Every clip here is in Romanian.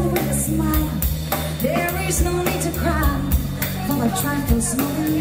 with a smile. There is no need to cry for a trifle small than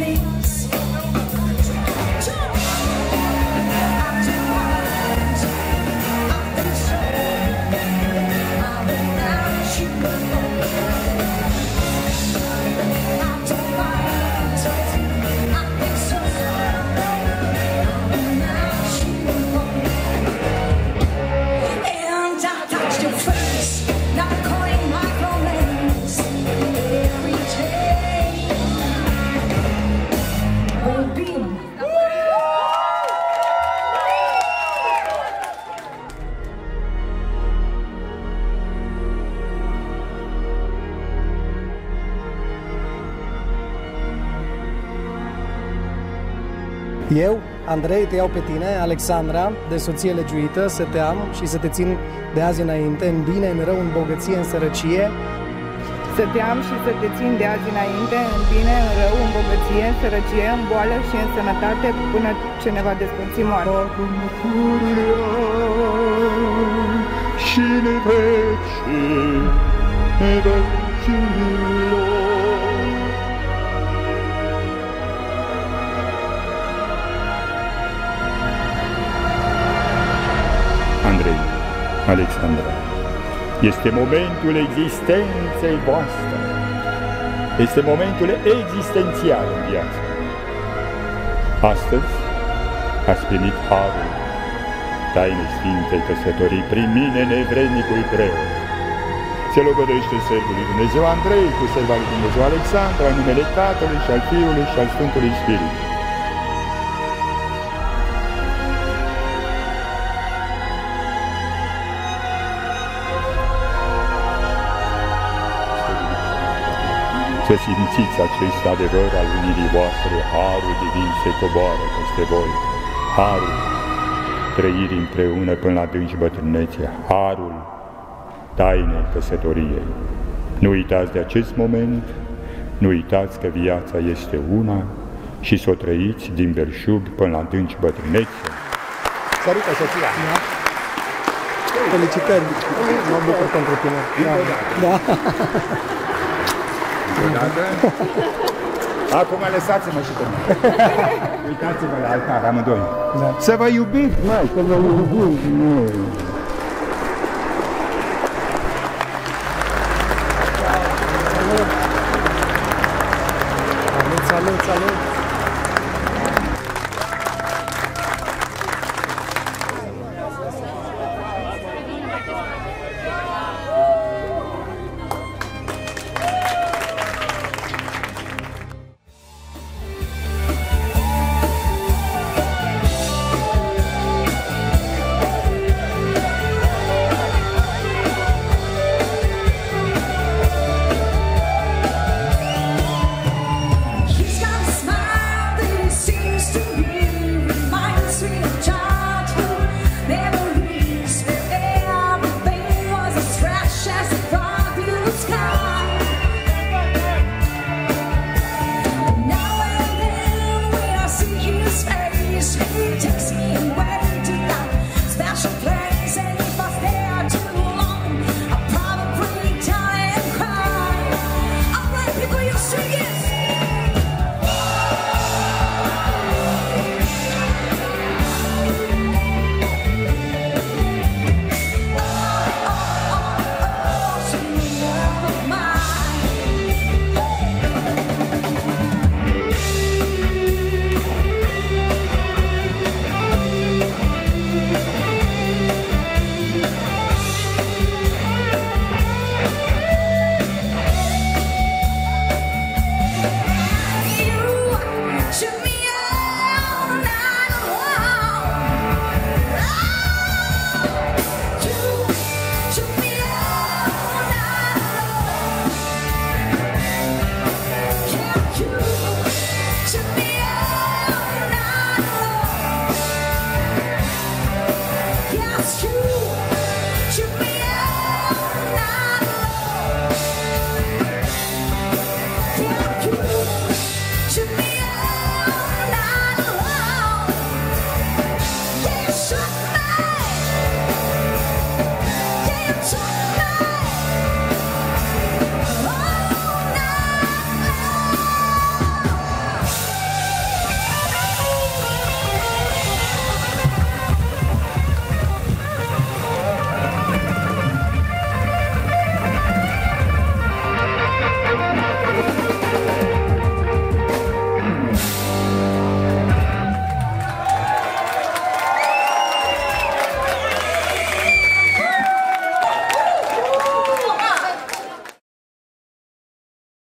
Eu, Andrei, te iau pe tine, Alexandra, de soție legiuită, să te am și să te țin de azi înainte, în bine, în rău, în bogăție, în sărăcie, Să te am și să te țin de azi înainte, în bine, în rău, în bogăție, în sărăcie, în boală și în sănătate, până ce ne va despărți moartea. și în vecii vecilor. Andrei, Alexandra, este momentul existenței voastre. Este momentul existențial în viață. Astăzi ați primit harul tainei Sfintei Căsătorii prin mine nevrednicul preot. Se logodește Servul lui Dumnezeu Andrei cu serva lui Dumnezeu Alexandra în numele Tatălui și al Fiului și al Sfântului Spirit. Să simțiți acest adevăr al unirii voastre, harul divin se coboară peste voi, harul trăirii împreună până la dânși bătrânețe, harul tainei căsătoriei. Nu uitați de acest moment, nu uitați că viața este una și să o trăiți din belșug până la dânci bătrânețe. Sărută soția! Da. Felicitări! Mă bucur pentru tine! Da. da. Odată. Acum lăsați-mă și pe mine. Uitați-vă la altar, amândoi. Da. Să vă iubiți, măi, să vă iubiți, măi. Salut, salut, salut!